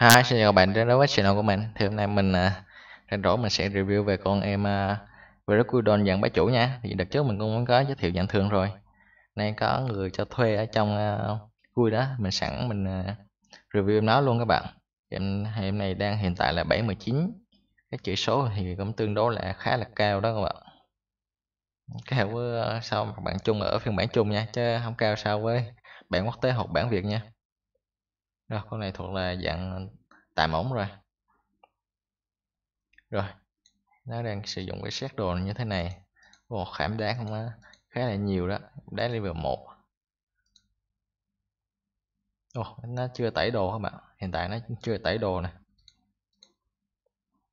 Hi, xin chào các bạn đến với channel của mình. Thì hôm nay mình à, rảnh rỗi mình sẽ review về con em à, Veracudon dạng bá chủ nha. Thì đợt trước mình cũng có giới thiệu dạng thường rồi. Nay có người cho thuê ở trong à, vui đó, mình sẵn mình review nó luôn các bạn. Em em này đang hiện tại là 719. Cái chữ số thì cũng tương đối là khá là cao đó các bạn. Cao với sau mặt bạn chung ở phiên bản chung nha, chứ không cao so với bản quốc tế hoặc bản Việt nha. Rồi con này thuộc là dạng tạm ổn rồi. Rồi, nó đang sử dụng cái xét đồ như thế này. Ồ, khảm đá không á, khá là nhiều đó, đá level 1. Ồ, nó chưa tẩy đồ các bạn, hiện tại nó chưa tẩy đồ nè.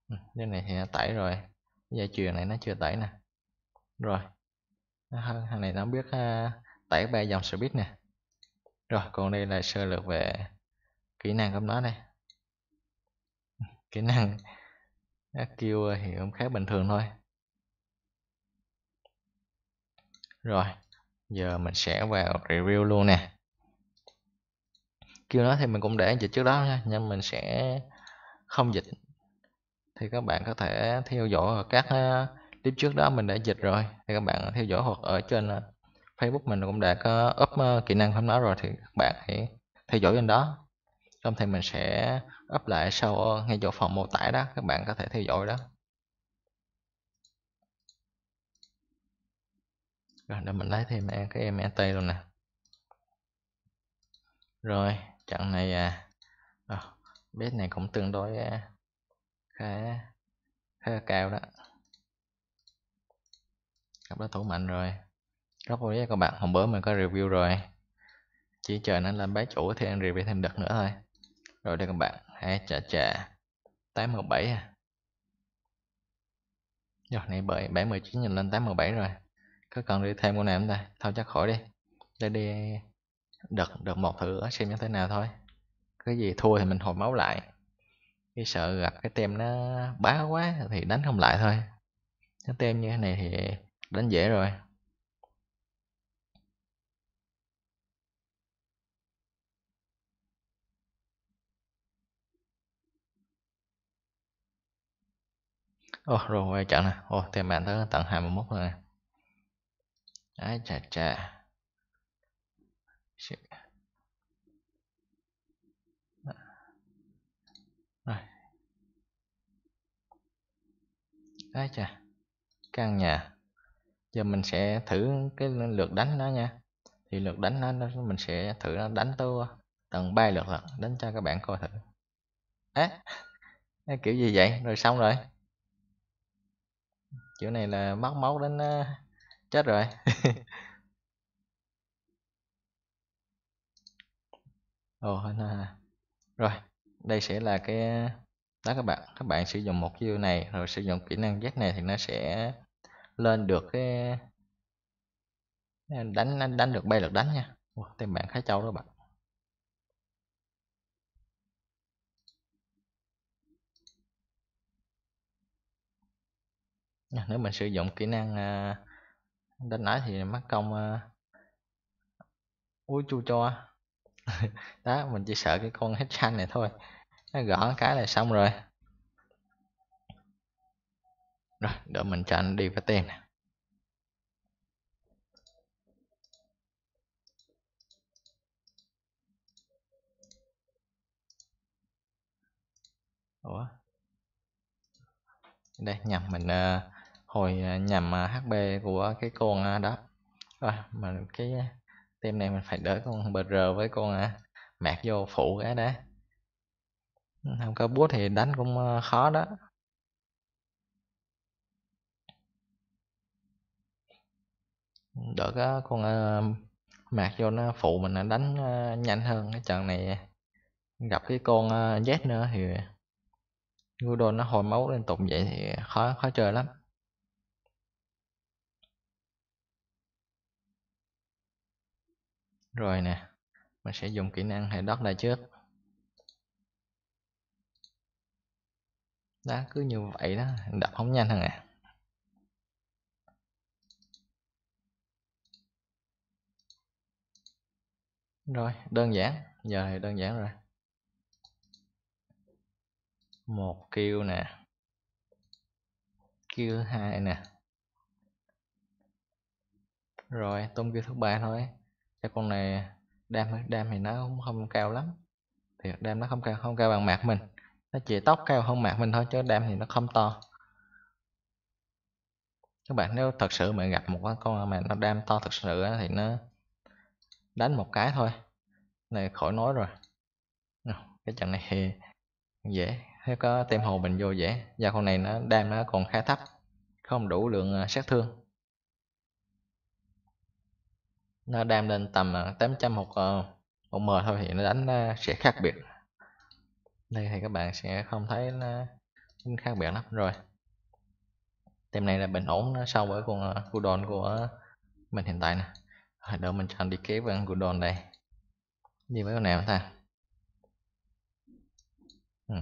Ừ, cái này thì nó tẩy rồi, dây chuyền này nó chưa tẩy nè. Rồi, thằng này nó biết à, tẩy ba dòng speed nè. Rồi, còn đây là sơ lược về kỹ năng của nó đây kỹ năng kêu thì cũng khá bình thường thôi. Rồi, giờ mình sẽ vào review luôn nè. Kêu nó thì mình cũng để dịch trước đó nha, nhưng mình sẽ không dịch. Thì các bạn có thể theo dõi ở các ờ, clip trước đó mình đã dịch rồi. Thì các bạn theo dõi hoặc ở trên ờ, Facebook mình cũng đã có up ờ, kỹ năng của nó rồi. Thì các bạn hãy theo dõi trên đó không thì mình sẽ up lại sau ờ, ngay chỗ phần mô tả đó. Các bạn có thể theo dõi đó. Rồi để mình lấy thêm à, cái em mt luôn nè. Rồi trận này à, à bếp này cũng tương đối à, khá khá cao đó. Gặp đối thủ mạnh rồi. Rất vui với các bạn hôm bữa mình có review rồi. Chỉ chờ nó lên bá chủ thì em review thêm đợt nữa thôi rồi đây các bạn hãy chà chà. 817 à? Rồi, này bởi 719 nhìn lên 817 rồi. Có cần đi thêm con này không ta? Thôi chắc khỏi đi. Để đi. Đợt đợt một thử xem như thế nào thôi. Cái gì thua thì mình hồi máu lại. Cái sợ gặp cái tem nó bá quá thì đánh không lại thôi. Cái tem như thế này thì đánh dễ rồi. Ồ, rồi quay trận nè. Ồ, thêm bạn tới tận 21 rồi. Đấy, chà chà. Rồi. ái chà. Căn nhà. Giờ mình sẽ thử cái lượt đánh đó nha. Thì lượt đánh nó mình sẽ thử nó đánh tới tầng 3 lượt lần, đánh cho các bạn coi thử. Á. À, kiểu gì vậy? Rồi xong rồi kiểu này là mất máu đến uh, chết rồi. Ồ oh, rồi đây sẽ là cái đó các bạn các bạn sử dụng một chiêu này rồi sử dụng kỹ năng giác này thì nó sẽ lên được cái đánh đánh được bay lượt đánh nha. Wow, tên bạn khá trâu đó bạn. Nếu mình sử dụng kỹ năng à, đánh nãy thì mất công à, uh, úi chu cho. Đó mình chỉ sợ cái con hết xanh này thôi. Nó gõ cái là xong rồi. Rồi đợi mình cho anh đi với tên này, ủa? Đây nhầm mình uh, hồi à, nhầm à, HP của cái con à, đó. À, mà cái tem này mình phải đỡ con BR với con mạc vô phụ cái đó. Không có bút thì đánh cũng khó đó. Đỡ có con mạc vô nó phụ mình đánh nhanh hơn. Cái trận này gặp cái con Z nữa thì Gudon nó hồi máu liên tục vậy thì khó khó chơi lắm. Rồi nè, mình sẽ dùng kỹ năng hệ đất đây trước. Đó, cứ như vậy đó, đập không nhanh hơn à. Rồi, đơn giản, giờ thì đơn giản rồi. một kêu nè kêu hai nè rồi tôm kêu thứ ba thôi cái con này, đam đam thì nó cũng không cao lắm. Thì đam nó không cao không cao bằng mặt mình. Nó chỉ tóc cao hơn mặt mình thôi, chứ đam thì nó không to. Các bạn, nếu thật sự mà gặp một con mà nó đam to thật sự thì nó đánh một cái thôi. Này, khỏi nói rồi. Cái trận này thì dễ. Nếu có tem hồ mình vô dễ. Do con này nó, đam nó còn khá thấp. Không đủ lượng à, sát thương nó đam lên tầm à, 800 một ờ, một m thôi thì nó đánh nó sẽ khác biệt. Đây thì các bạn sẽ không thấy nó khác biệt lắm. Rồi. Tem này là bình ổn nó so với con uh, của mình hiện tại nè. Đỡ đợi mình chọn đi kế với Udon đây. Đi với con nào ta? Ừ.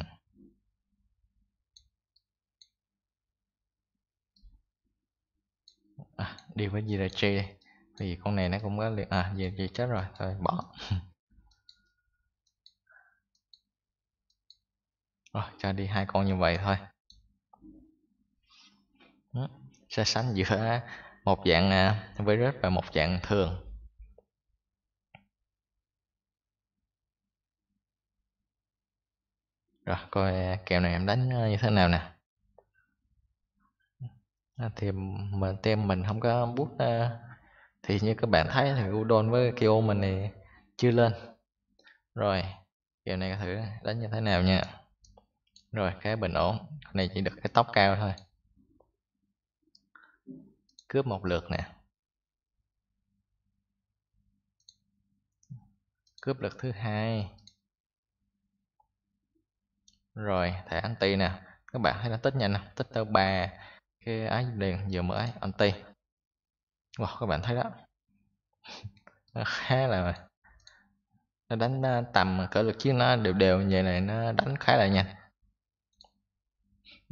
à, đi với Jirachi đây vì con này nó cũng có liền à gì gì chết rồi, thôi, bỏ. Rồi, cho đi hai con như vậy thôi. So sánh giữa một dạng à, virus và một dạng thường. Rồi, coi kèo này em đánh à, như thế nào nè. À, thì mình tem mình không có bút thì như các bạn thấy thì udon với kyo mình thì chưa lên. Rồi, kiểu này thử đánh như thế nào nha. Rồi cái bình ổn. Này chỉ được cái tóc cao thôi. Cướp một lượt nè. Cướp lượt thứ hai. Rồi, thẻ anti nè. Các bạn thấy nó tích nhanh không? Tích tới ba cái ái liền vừa mới, anti wow, các bạn thấy đó. Nó khá là nó đánh tầm cỡ lực chiến nó đều đều như này nó đánh khá là nhanh.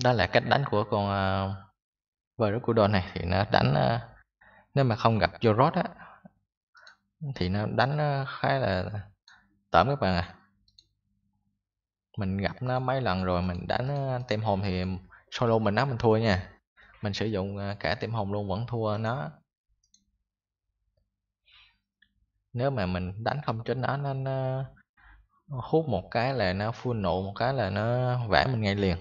Đó là cách đánh của con uh, của này thì nó đánh uh, nếu mà không gặp Jorot á thì nó đánh uh, khá là tởm các bạn à mình gặp nó mấy lần rồi mình đánh uh, tem hồn thì solo mình nó mình thua nha. Mình sử dụng uh, cả tem hồn luôn vẫn thua nó. Nếu mà mình đánh không trúng nó nó, nó hút một cái là nó phun nộ một cái là nó vẽ mình ngay liền.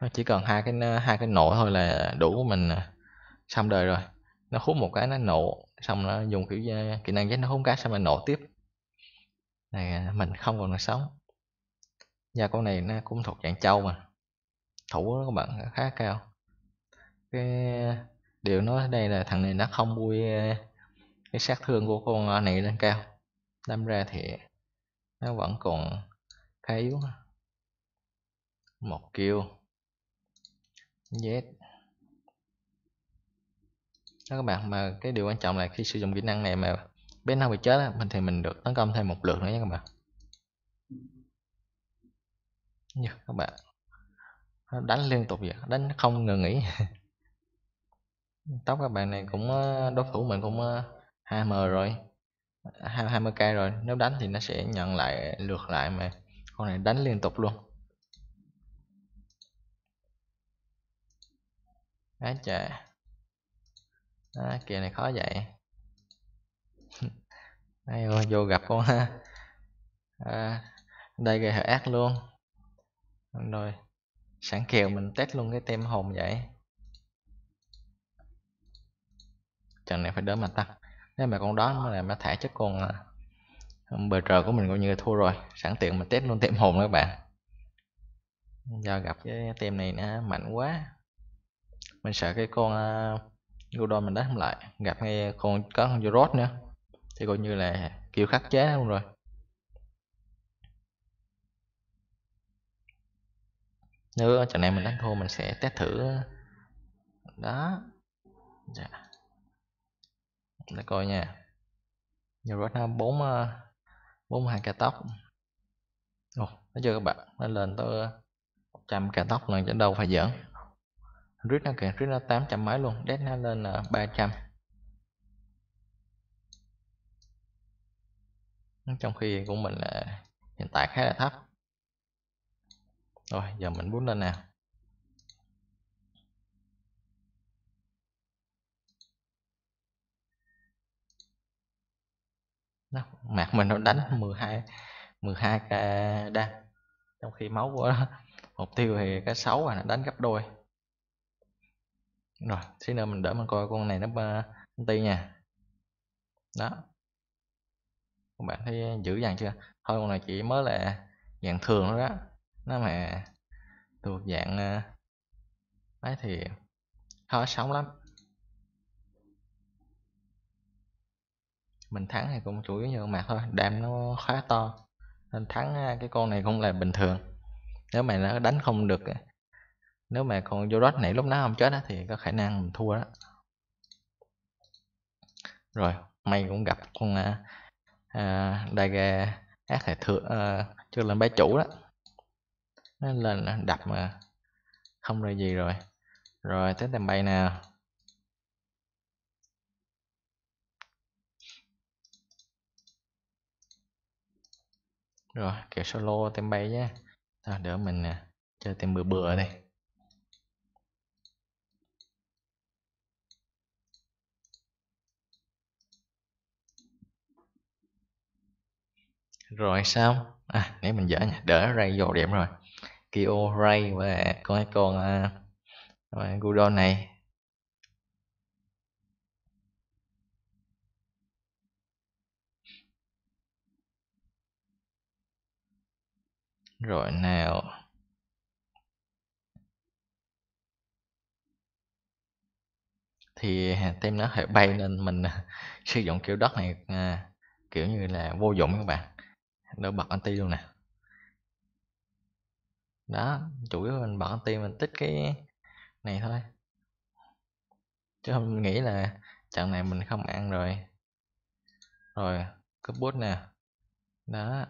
Nó chỉ cần hai cái hai cái nộ thôi là đủ mình xong đời rồi nó hút một cái nó nộ xong nó dùng kiểu ờ, kỹ năng giết nó hút cái xong rồi nộ tiếp. Này à, mình không còn được sống. Da con này nó cũng thuộc dạng trâu mà. Thủ nó các bạn khá cao. Cái điều nói ở đây là thằng này nó không vui ờ, cái sát thương của con à, này lên cao đâm ra thì nó vẫn còn khá yếu. Một kill z, đó các bạn mà cái điều quan trọng là khi sử dụng kỹ năng này mà bên nào bị chết á, mình thì mình được tấn công thêm một lượt nữa nha các bạn. Như các bạn. Đánh liên tục vậy đánh không ngừng nghỉ. Tóc các bạn này cũng à, đối thủ mình cũng à, 2m rồi 20k rồi. Nếu đánh thì nó sẽ nhận lại lượt lại mà. Con này đánh liên tục luôn. Á chà. Đó, kìa này khó vậy. Ai ơi, vô gặp con ha. À, đây gây hệ ác luôn. Rồi sẵn kèo mình test luôn cái tem hồn vậy. Trận này phải đỡ mà tăng nếu mà con đó nó làm nó thả chất con à, bờ trời của mình coi như thua rồi. Sẵn tiện mình test luôn tem hồn các bạn. Do gặp cái tem này nó mạnh quá. Mình sợ cái con uh, mình đánh không lại. Gặp ngay con có con Jorot nữa. Thì coi như là kêu khắc chế luôn rồi. Nếu trận này mình đánh thua mình sẽ test thử. Đó. Dạ ta coi nha. Jorot nó bốn ờ, bốn hai cây tóc. Ồ thấy chưa các bạn? Nó lên tới trăm cây tóc lần chứ đâu phải giỡn. Rít nó kìa, rít nó 800 mấy luôn, đét nó lên là 300 Trong khi của mình là hiện tại khá là thấp. Rồi giờ mình bút lên nào nó, mặt mình nó đánh 12 12 k đa. Trong khi máu của mục tiêu thì cái 6 và nó đánh gấp đôi. Rồi xin nữa mình đỡ mình coi con này nó ờ, công ty nha. Đó. Các bạn thấy dữ dằn chưa? Thôi con này chỉ mới là dạng thường thôi đó. Nó mà thuộc dạng ờ, ấy thì khó sống lắm. Mình thắng thì cũng chủ yếu như mặt thôi đam nó khá to. Nên thắng cái con này cũng là bình thường. Nếu mà nó đánh không được à, nếu mà con vô này lúc nó không chết thì có khả năng mình thua đó. Rồi may cũng gặp con à, à, gà ác hệ thượng à, chưa lên bái chủ đó. Nó lên à, đập mà không ra gì rồi. Rồi tới tầm bay nè rồi kẹo solo tem bay nhé à, đỡ mình à, chơi tem bừa bừa đây rồi sao à nãy mình dở nha. Đỡ ray vô điểm rồi. Kyo Ray và con con uh, Gudon này. Rồi nào. Thì tem nó hệ bay nên mình à, sử dụng kiểu đất này à, kiểu như là vô dụng các bạn. Nó bật anti luôn nè. Đó chủ yếu mình bật anti mình tích cái này thôi. Chứ không nghĩ là trận này mình không ăn rồi. Rồi cúp bút nè. Đó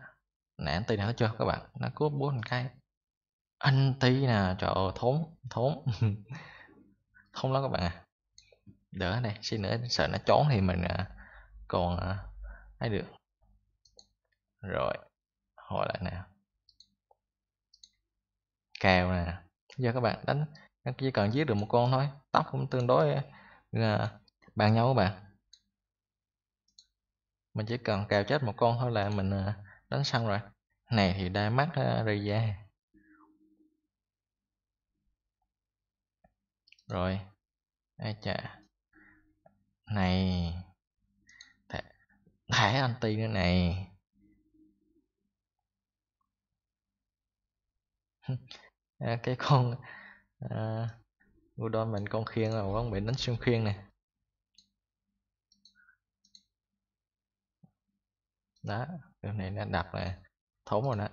nè anh anti này chưa các bạn? Nó cúp bốn cái. Anh anti nè trời ơi thốn thốn. Thốn lắm các bạn à. Đỡ này xin nữa sợ nó trốn thì mình à, còn à, ấy được. Rồi hỏi lại nè. Cào nè. Giờ các bạn đánh chỉ cần giết được một con thôi tóc cũng tương đối là bằng nhau các bạn. Mình chỉ cần cào chết một con thôi là mình à, đánh xong rồi này thì đa mắt rơi da rồi. Ai chà. Này. Thẻ anti nữa này. À, cái con ờ, à, Udon mình con khiên là con bị đánh xuyên khiên này đó cái này nó đập này thốn rồi đó.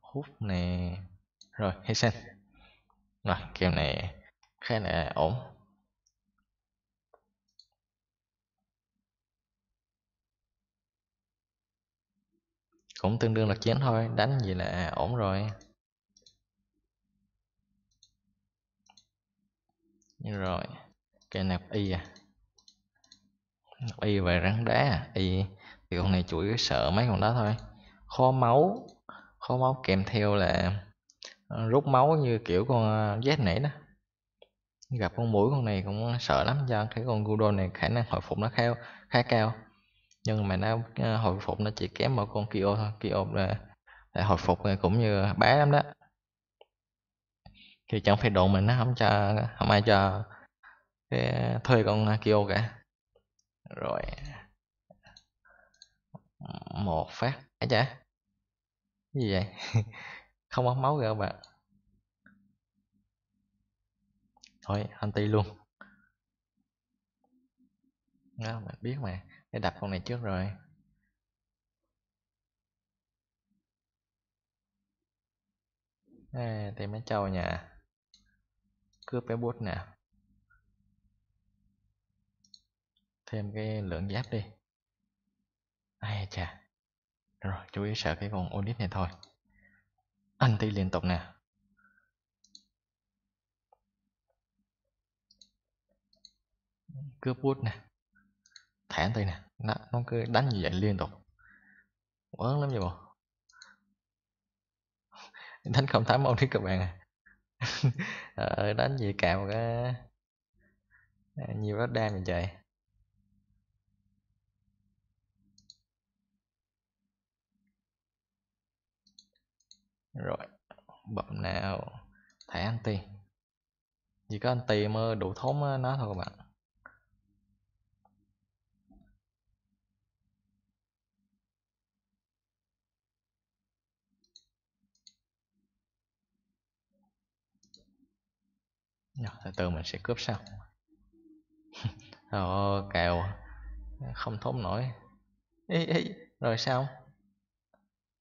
Hút nè. Rồi hay sen rồi kèo này khá là ổn. Cũng tương đương là chiến thôi, đánh gì là ổn rồi. Rồi cây nạp y à. Nạp y về rắn đá à? Y thì con này chủ yếu sợ mấy con đó thôi. Kho máu kho máu kèm theo là ờ, rút máu như kiểu con ờ, Z nãy đó. Gặp con mũi con này cũng sợ lắm do cái con gudo này khả năng hồi phục nó khá khá cao. Nhưng mà nó ờ, hồi phục nó chỉ kém một con kio thôi. Kio là, là hồi phục cũng như bá lắm đó. Thì trong phải độ mình nó không cho không ai cho cái thuê con kio cả. Rồi một phát. Ấy chả gì vậy? Không có máu kìa các bạn? Thôi anti luôn. Đó bạn biết mà. Để đập con này trước rồi. À, tìm mấy trâu nhà. Cướp cái bút nè. Thêm cái lượng giáp đi ai chà. Rồi chú ý sợ cái con Onyx này thôi. Anti liên tục nè. Cướp bút nè. Thẻ tay nè. Nó, nó cứ đánh như vậy liên tục. Quấn lắm vậy bộ. Đánh không tám audit các bạn à. Ờ, đánh gì cào cái ờ, nhiều rất đam vậy rồi bấm nào. Thẻ anti chỉ có anti mới đủ thốn nó thôi các bạn. Từ từ mình sẽ cướp sau. Rồi kèo. Không thốn nổi. Ý, ý. rồi sao?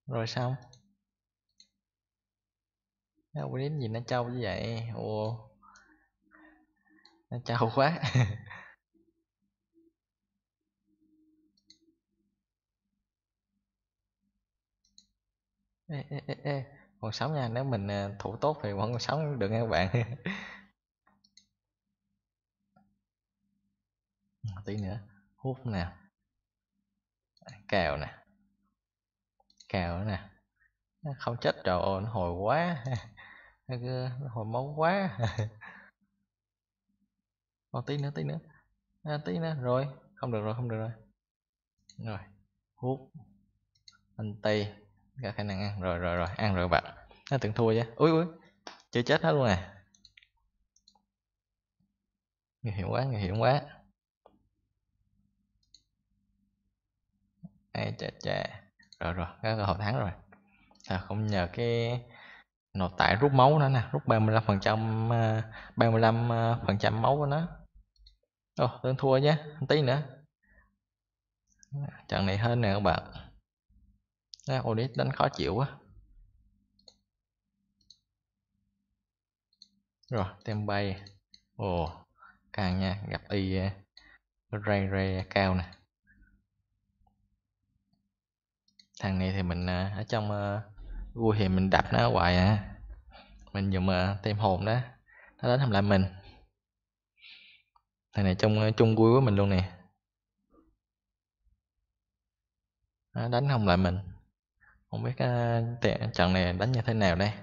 Rồi sao? Nó đến gì nó trâu như vậy? Ồ. Nó trâu quá. Ê, ê, ê, ê. còn sống nha nếu mình à, thủ tốt thì vẫn còn sống được nha các bạn. Tí nữa. Hút nè. Cào nè. Cào nè, nè không chết rồi nó hồi quá. Ờ, ờ, hồi máu quá. Còn tí nữa tí nữa. À, tí nữa. Rồi. Không được rồi không được rồi. Rồi. Hút. Anh tây. Có khả năng ăn. Rồi rồi rồi. Ăn rồi bạn. Nó từng thua chứ. Ui ui chưa chết hết luôn à. Nguy hiểm quá nguy hiểm quá. Ai chà chà. Rồi rồi. Có cơ hội thắng rồi. Sao không nhờ cái nội tạng rút máu nó nè rút 35 phần trăm ờ, 35 phần trăm máu của nó. Ồ oh, thua nhé tí nữa. Trận này hơn nè các bạn. À, Odis đánh khó chịu quá. Rồi tem bay. Ồ càng nha gặp y ờ, ray ray cao nè. Thằng này thì mình ờ, ở trong vui thì mình đập nó hoài à. Mình dùng tem hồn đó nó đến làm lại mình. Thằng này trong chung vui với mình luôn nè. Nó đánh không lại mình. Không biết uh, trận này đánh như thế nào đây.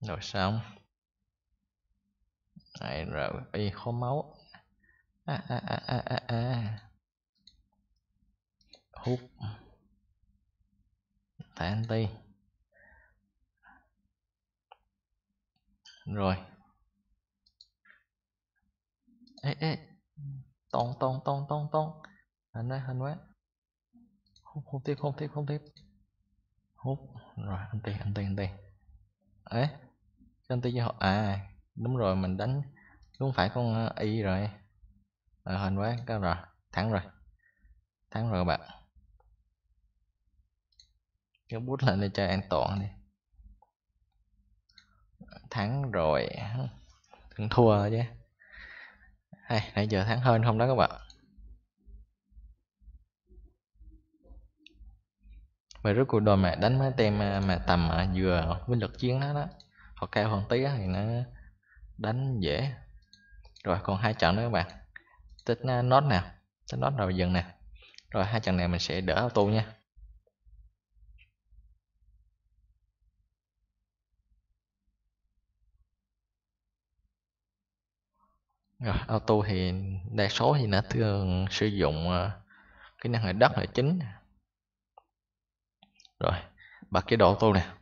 Rồi xong. Đấy, rồi y khô máu à, à, à, à, à, à. hút. Tại anti rồi. Ê ê. Ton ton ton ton ton hình đấy hình quá hút hút tiếp hút tiếp hút tiếp. Hút. Rồi anti anti anti ấy anti cho họ à đúng rồi mình đánh đúng phải con ờ, y rồi à, hên quá cái rồi. Thắng rồi. Thắng rồi các bạn. Cái bút lên để cho an toàn đi. Thắng rồi. Đừng thua chứ. Hay nãy giờ thắng hơn không đó các bạn. Và rất cuộc đôi mà đánh mấy tem à, mà tầm à, vừa với lực chiến đó đó hoặc cao hơn tí thì nó đánh dễ. Rồi còn hai trận nữa các bạn tích nốt nè, tích nốt rồi dừng nè. Rồi hai chân này mình sẽ đỡ auto nha. Rồi, auto thì đa số thì nó thường sử dụng ờ, cái năng lượng đất là chính rồi, bật cái độ auto nè.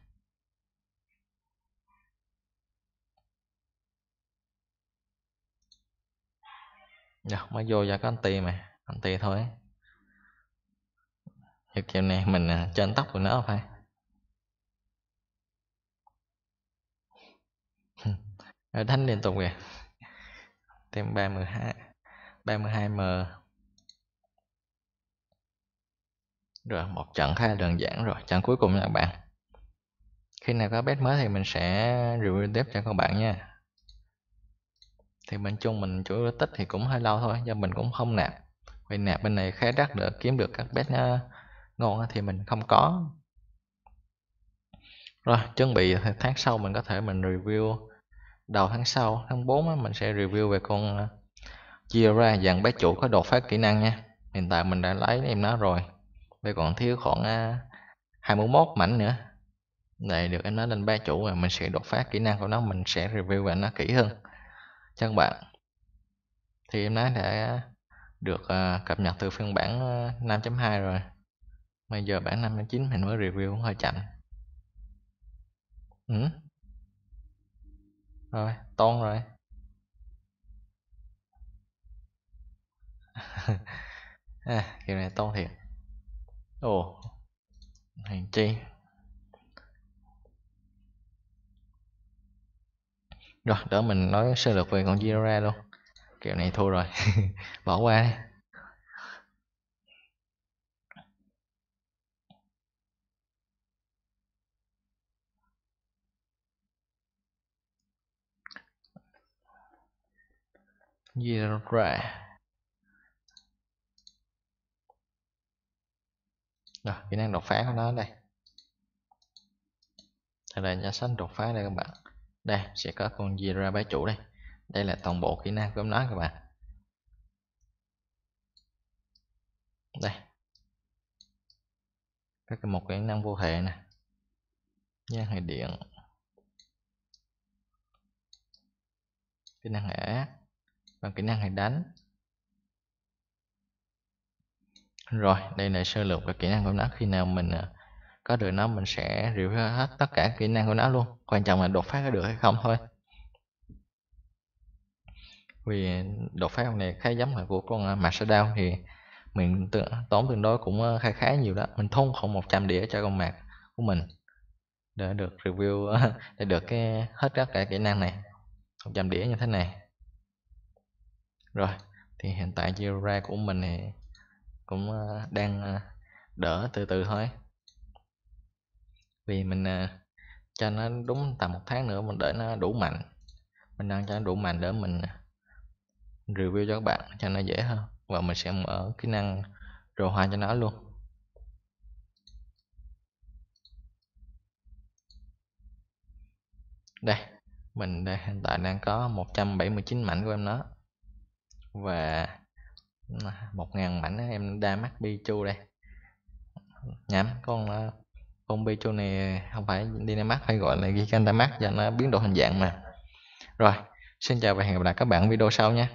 Dạ, mới vô ra có anh tì mà anh tì thôi. Thì kiểu này mình à, trên tóc của nó phải. Đánh liên tục kìa. Thêm 32 32m rồi một trận khá là đơn giản rồi trận cuối cùng nha các bạn. Khi nào có bet mới thì mình sẽ review tiếp cho các bạn nha thì bên chung mình chủ yếu tích thì cũng hơi lâu thôi, do mình cũng không nạp. Vì nạp bên này khá đắt để kiếm được các bet ờ, ngon thì mình không có. Rồi, chuẩn bị tháng sau mình có thể mình review. Đầu tháng sau, tháng 4 mình sẽ review về con ờ, chia ra dạng bé chủ có đột phát kỹ năng nha. Hiện tại mình đã lấy em nó rồi, bây còn thiếu khoảng ờ, 21 mảnh nữa. Này được em nó lên ba chủ và mình sẽ đột phá kỹ năng của nó, mình sẽ review về nó kỹ hơn cho các bạn. Thì em nói đã được uh, cập nhật từ phiên bản ờ, uh, 5.2 rồi. Bây giờ bản 5.9 mình mới review cũng hơi chậm. Ừ. rồi ton rồi. À, kiểu này to thiệt. Ồ hành chi. Rồi đỡ mình nói sơ lược về con Jira luôn kiểu này thua rồi bỏ qua đi Jira rồi kỹ năng đột phá của nó đây đây là nhà sách đột phá đây các bạn đây, sẽ có con gì ra bá chủ đây. Đây là toàn bộ kỹ năng của nó các bạn. Đây. Các một kỹ năng vô hệ nè. Nha hệ điện. Kỹ năng hệ ác và kỹ năng hệ đánh. Rồi, đây là sơ lược về kỹ năng của nó khi nào mình à, có được nó mình sẽ review hết tất cả kỹ năng của nó luôn. Quan trọng là đột phá có được hay không thôi. Vì đột phá này khá giống là của con à, Macedao thì mình tự, tốn tương đối cũng ờ, khá khá nhiều đó. Mình thôn khoảng 100 đĩa cho con mạc của mình để được review để được cái hết tất cả kỹ năng này. 100 đĩa như thế này. Rồi thì hiện tại Jira của mình thì cũng ờ, đang ờ, đỡ từ từ thôi vì mình à, cho nó đúng tầm một tháng nữa mình để nó đủ mạnh. Mình đang cho nó đủ mạnh để mình à, review cho các bạn cho nó dễ hơn. Và mình sẽ mở kỹ năng rồi hoa cho nó luôn. Đây, mình đây hiện tại đang có 179 mảnh của em nó. Và à, một ngàn mảnh em đa mắt Pichu đây. Nhắm con con chỗ này không phải dynamax hay gọi là ghi canh cho nó biến đổi hình dạng mà. Rồi, xin chào và hẹn gặp lại các bạn video sau nha.